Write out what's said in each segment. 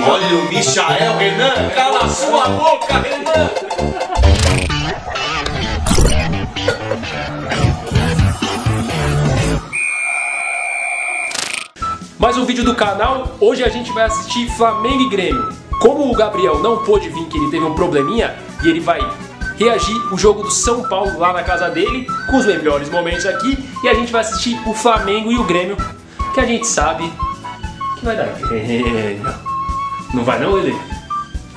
Olha o Michael Renan. Cala sua boca, Renan. Mais um vídeo do canal. Hoje a gente vai assistir Flamengo e Grêmio. Como o Gabriel não pôde vir, que ele teve um probleminha, e ele vai reagir o jogo do São Paulo lá na casa dele, com os melhores momentos aqui, e a gente vai assistir o Flamengo e o Grêmio, que a gente sabe que vai dar Grêmio. Não vai não, Lele?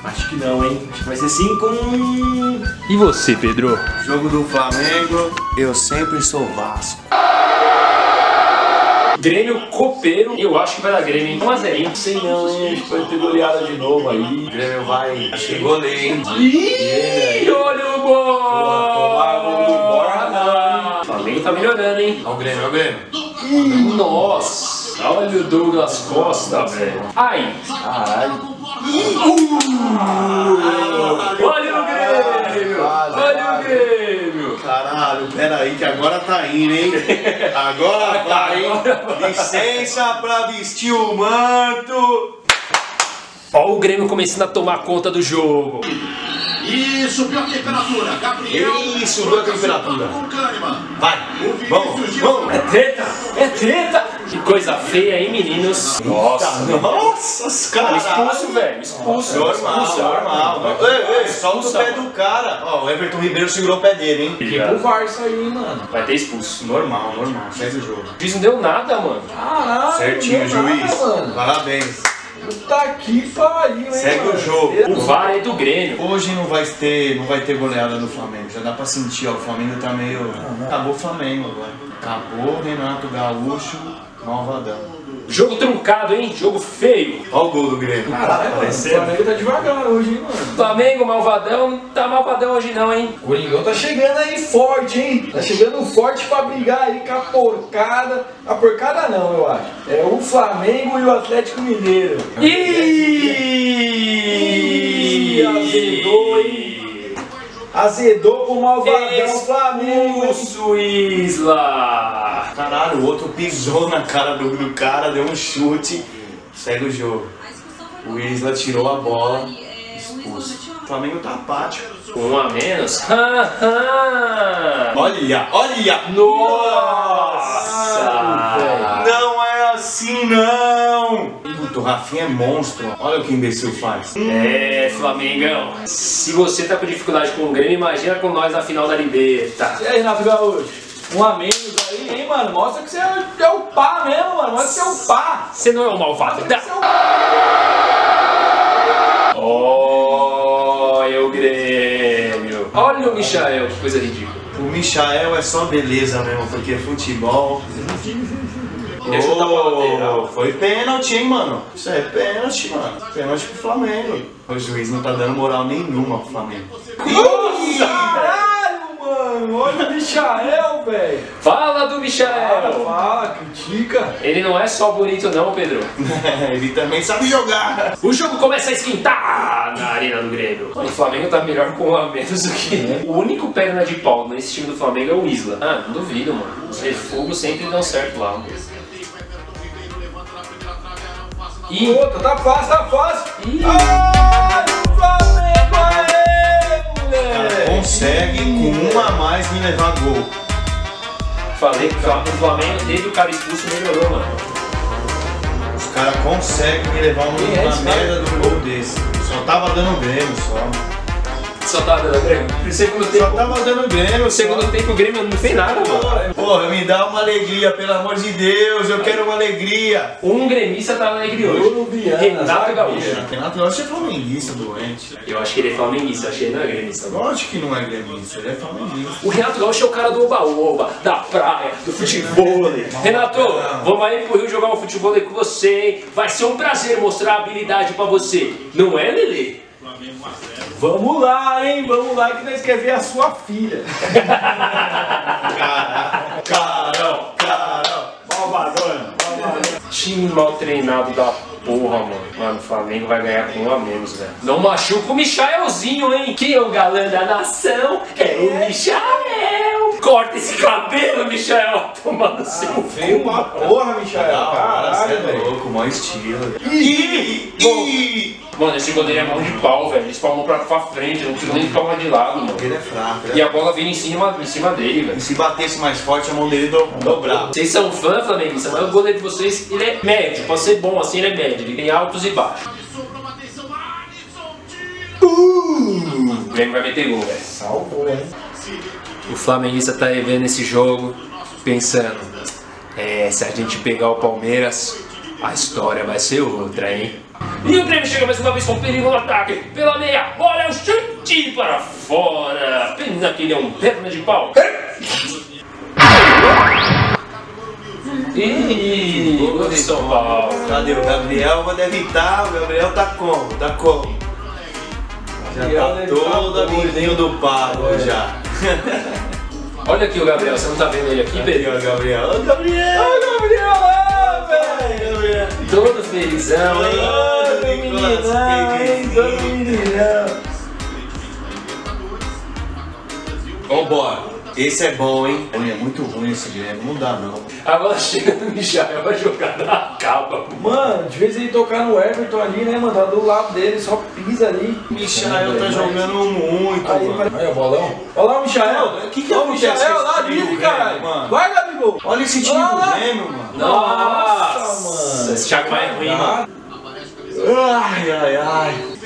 Acho que não, hein? Acho que vai ser 5 E você, Pedro? Jogo do Flamengo, eu sempre sou Vasco. Grêmio copeiro, eu acho que vai dar Grêmio, hein? 1 a 0 Sei não, hein? Acho que vai ter goleada de novo aí. O Grêmio vai. Acho que goleio, hein? Ih, olha o gol! Flamengo tá melhorando, hein? Olha o Grêmio, olha o Grêmio. Ih, Nossa, olha o Douglas Costa, velho. Ai, Caralho. olha o Grêmio! Olha o. Grêmio! Caralho, pera aí que agora tá indo, hein? Agora vai, hein? Licença pra vestir o manto. Olha o Grêmio começando a tomar conta do jogo. Isso, pior temperatura. Gabriel. Isso, boa temperatura. Com Kahneman. Vai, vamos, vamos. É treta! É treta! Que coisa feia, hein, meninos? Nossa, nossa, os caras. Expulso, velho, expulso. Normal, expulso. normal. Ei, ei, solta o pé do cara. Ó, o Everton Ribeiro segurou o pé dele, hein? Obrigado. VAR isso aí, mano. Vai ter expulso. Normal, normal. Segue o jogo. O juiz não deu nada, mano. Caralho, Certinho, juiz. nada, mano. Parabéns. Puta que pariu, hein, Segue mano. o jogo. O VAR é do Grêmio. Hoje não vai ter, não vai ter goleada do Flamengo. Já dá pra sentir, ó. O Flamengo tá meio. Acabou o Flamengo agora. Acabou o Renato Gaúcho, malvadão. Jogo truncado, hein? Jogo feio. Olha o gol do Grêmio. Caralho, mano, o Flamengo tá devagar hoje, hein, mano. Flamengo, malvadão, não tá malvadão hoje não, hein? O Coringão tá chegando aí forte, hein? Tá chegando forte pra brigar aí com a porcada. A porcada não, eu acho. É o Flamengo e o Atlético Mineiro. Ih, azedou, hein? Azedou pro malvadão Flamengo. Expulso, Isla. Caralho, o outro pisou na cara do, do cara, deu um chute. Segue o jogo. O Isla tirou a bola. Expulso. O Flamengo tá apático. Um a menos. Ha, ha. Olha, olha! Nossa. Não é assim, não! Puta, o Rafinha é monstro. Olha o que o imbecil faz. É, Flamengão. Se você tá com dificuldade com o Grêmio, imagina com nós na final da Liberta. E aí, Renato Gaúcho? Um a menos aí, mano? Mostra que você é, é o pá mesmo, mano. Mostra que você é o pá. Você não é o malvado. Mostra Dá. que você é o pá. Olha o Grêmio. Olha o Michael, que coisa ridícula. O Michael é só beleza mesmo, porque é futebol. Eu. Oh, foi pênalti, hein, mano? Isso é pênalti, mano. Pênalti pro Flamengo. O juiz não tá dando moral nenhuma pro Flamengo. Caralho, mano. Olha o Michael, velho. Fala do Fala, Michael. fala, critica. Ele não é só bonito não, Pedro. Ele também sabe jogar. O jogo começa a esquentar na arena do Grêmio. O Flamengo tá melhor com a menos do que. O único perna de pau nesse time do Flamengo é o Isla. Ah, não duvido, mano. Os refugos sempre dão certo lá. E. Puta, tá fácil, tá fácil. Ih. Ai, consegue com um a mais me levar gol. Falei que o Flamengo, desde o cara expulso, melhorou, mano. Os caras conseguem me levar um, é uma cara? merda do gol desse. Só tava dando Grêmio só. Só tá dando Grêmio. No segundo Só tempo. tava dando Grêmio. No segundo tempo o Grêmio não fez nada, mano. Porra, me dá uma alegria, pelo amor de Deus, eu quero uma alegria. Um gremista tá alegre hoje. Renato. Gaúcho. Renato Gaúcho é flamenguista doente. Eu acho que ele é flamenguista, achei que ele não é gremista. não. Lógico que não é gremista, ele é flamenguista. O Renato Gaúcho é o cara do oba-oba, da praia, do futebol. Renato, vamos aí pro Rio jogar um futebol com você, hein? Vai ser um prazer mostrar a habilidade pra você. Não é, Lele? Vamos lá, hein? Vamos lá que nós quer ver a sua filha. Carol, Carol. Malvadona, malvadona. Time mal treinado da porra, mano. Mano, o Flamengo vai ganhar com um a menos, velho. Não machuca o Michaelzinho, hein? Que é o galã da nação. É o Michael. Corta esse cabelo, Michael! Tomando seu Veio uma porra, Michael. Caralho, Você é velho. louco, mó estilo. Ih, ih. Mano, esse goleiro é mão de pau, velho. Ele spawnou pra, pra frente, eu não consigo nem spawnar de lado, mano. Ele é fraco. E Ele é... a bola vem em cima, em cima dele, velho. E se batesse mais forte, a mão dele do... dobrava. Vocês são fã, Flamenguista, mas o goleiro de vocês, ele é médio. Pode ser bom assim, ele é médio. Ele tem altos e baixos. Tira. O Grêmio vai meter gol, velho. Salvou, hein? O flamenguista tá aí vendo esse jogo, pensando, é, se a gente pegar o Palmeiras, a história vai ser outra, hein? E o Grêmio chega mais uma vez com perigo no ataque, pela meia, olha o chute para fora, pena que ele é um perna de pau. Ih, gol de São Paulo. Cadê o Gabriel? Vou evitar. O Gabriel tá como? Tá como? Já Gabriel tá tá todo amiguinho do Pablo É. já. Olha aqui o Gabriel, você não tá vendo ele aqui, Pedro? o Gabriel? Ô Gabriel! Ô, Gabriel lá, velho. Gabriel! Todo felizão, hein? Ô, meninão, hein? Todo meninão. Vambora! Esse é bom, hein? É muito ruim esse Grêmio, não dá não. A bola chega no Michael, a jogada acaba. Mano, de vez ele tocar no Everton ali, né, mano? Tá do lado dele, só pisa ali. Michael tá jogando muito, Aí, mano. Olha o bolão. Olha lá o Michael. O que que Olha o com lá, do livre, caralho. mano? Vai, Gabigol. Olha esse time Olha do. Grêmio, mano. Nossa, mano. Esse Thiago Maia é ruim, mano. Ai, ai, ai.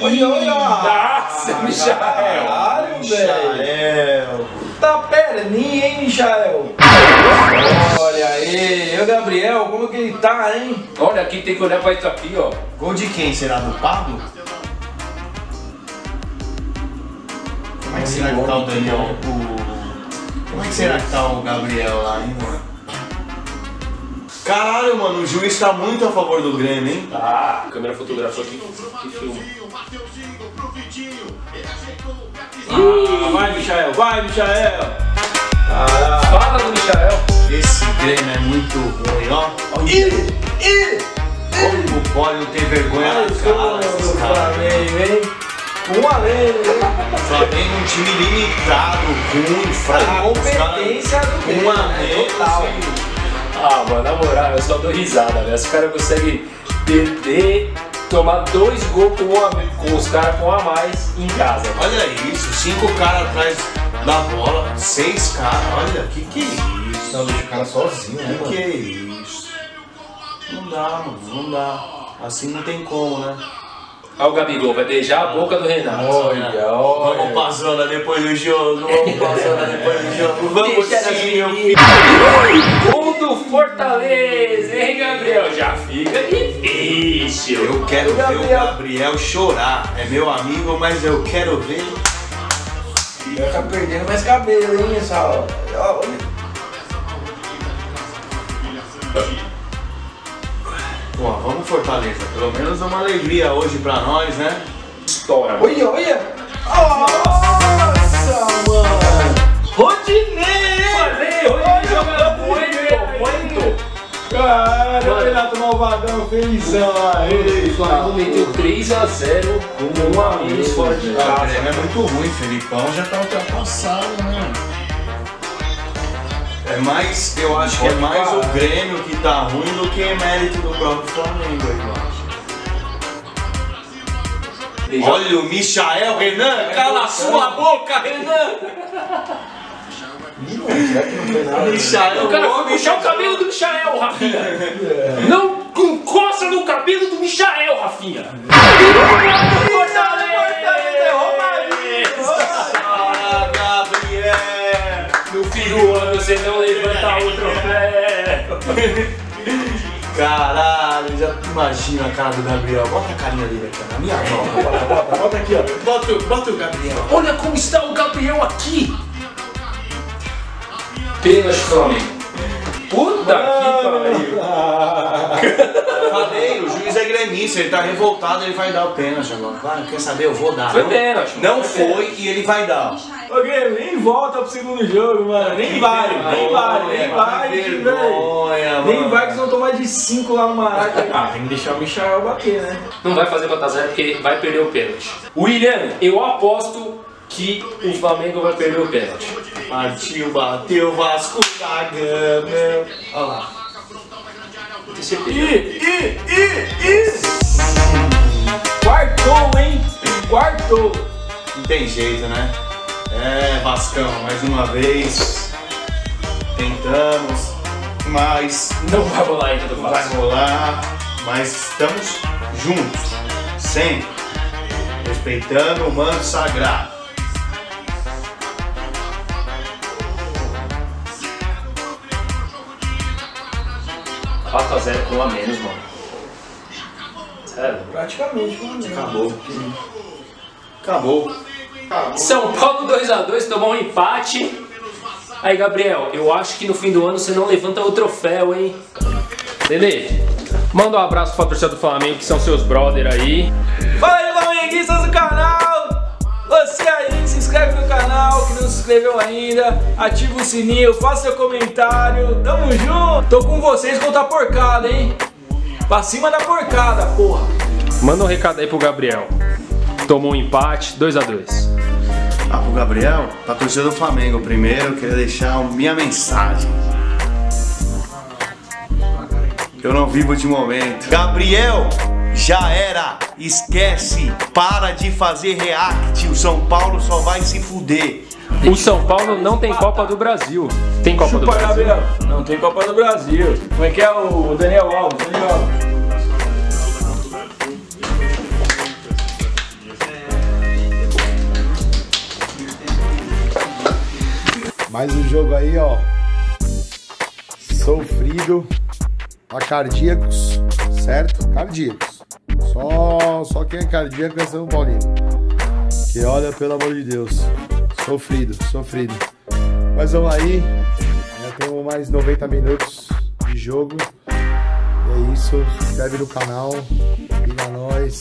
Olha, olha. Nossa, Michael. Caralho, velho. Michael. Tá perninha, hein, Michael? Olha aí. O Gabriel, como que ele tá, hein? Olha aqui, tem que olhar pra isso aqui, ó. Gol de quem? Será do Pablo? Como é que será que tá o Daniel? O... Como é que será que tá o Gabriel lá, hein, mano? Caralho, mano, o juiz tá muito a favor do Grêmio, hein? Ah, a câmera fotografou aqui. Que filme. Ele ajeitou o vai, Michael. Vai, Michael. Fala do Michael. Esse Grêmio é muito ruim, ó. Ih, ih. Como pode não ter vergonha na o cara desses caras? Um além, hein? Flamengo um time limitado, ruim, fraco. competência do Grêmio, Uma né? menos, Total. hein? Ah, mano, na moral, eu só dou risada, velho. Se o cara consegue perder, tomar dois gols com, um com os caras com um a mais em casa. Olha isso, cinco caras atrás da bola, seis caras, olha, que que é isso? Não, deixa o cara sozinho, né, Que que é isso? Não dá, mano, não dá. Assim não tem como, né? Olha o Gabigol, vai beijar a boca do Renato. Olha, Vamos olha. pra zona depois do jogo, vamos zona depois do jogo, vamos sim, meu filho. Do Fortaleza, hein, Gabriel? Já fica difícil. Eu quero O ver o Gabriel. Gabriel chorar. É meu amigo, mas eu quero ver. Vai ficar perdendo mais cabelo, hein, essa hora. Olha. Pô, vamos Fortaleza, pelo menos uma alegria hoje pra nós, né? Estoura. Olha, olha. Nossa, mano. Rodinei. O Renato Malvadão felizão aí. O Flamengo meteu 3x0 com um a menos fora de o casa. Grêmio é muito ruim, Felipão já tá ultrapassado, né? É mais, eu acho que é Pode mais parar. o Grêmio que tá ruim do que mérito do próprio Flamengo, eu acho. Olha o Michael Renan, cala a sua boca, Renan! Será que não foi nada? Michael, O cara foi homem puxar o cabelo do Michael, Rafinha. Não encosta no cabelo do Michael, Rafinha. Gabriel! No fim do ano você não levanta o troféu. Caralho, já imagina a cara do Gabriel. Bota a carinha dele aqui, na minha mão. Bota, bota, bota aqui, ó. Bota, o- bota o Gabriel. Olha como está o Gabriel aqui. Pênalti Flamengo. Puta que pariu. Falei, o juiz é gremista, ele tá revoltado, ele vai dar o pênalti agora. Vai, quer saber? Eu vou dar. Foi Não- pênalti. Não foi e ele vai dar. Ô, Grêmio, nem volta pro segundo jogo, mano. Nem vai, nem vai, nem vai, Que velho. vergonha, Nem vai que senão tomar de 5 lá no Maraca. Ah, tem que deixar o Michael bater, né? Não vai fazer 4x0 porque vai perder o pênalti. William, eu aposto que o Flamengo vai perder o pênalti. Partiu, bateu, Vasco da Gama. Olha lá. Ih, ih, ih, ih! Quartou, hein? Quartou. Não tem jeito, né? É, Vascão, mais uma vez. Tentamos, mas Não vai rolar ainda do não vai rolar. Mas estamos juntos, sempre. Respeitando o manto sagrado. 4x0 com um a menos, mano. Sério. Praticamente, mano. Acabou. Acabou. São Paulo 2x2, tomou um empate. Aí, Gabriel, eu acho que no fim do ano você não levanta o troféu, hein? Lele, manda um abraço pra torcida do Flamengo, que são seus brother aí. Fala aí, flamenguistas do canal! Você aí, inscreve no canal, que não se inscreveu ainda, ativa o sininho, faça seu comentário, tamo junto! Tô com vocês contra a porcada, hein? Pra cima da porcada, porra! Manda um recado aí pro Gabriel. Tomou um empate, 2x2. Ah, pro Gabriel, pra torcida do Flamengo primeiro, eu queria deixar minha mensagem. Eu não vivo de momento. Gabriel, já era. Esquece. Para de fazer react. O São Paulo só vai se fuder. O São Paulo não tem Copa do Brasil. Tem Copa do Chupa, Brasil? Gabriel! Não tem Copa do Brasil. Como é que é o Daniel Alves? Daniel Alves. Mais um jogo aí, ó. Sofrido. Pra cardíacos, certo? Cardíacos. Só, só quem é cardíaco é São Paulino. Que olha, pelo amor de Deus. Sofrido, sofrido. Mas vamos aí. Já temos mais 90 minutos de jogo. E é isso. Se inscreve no canal. Liga a nós.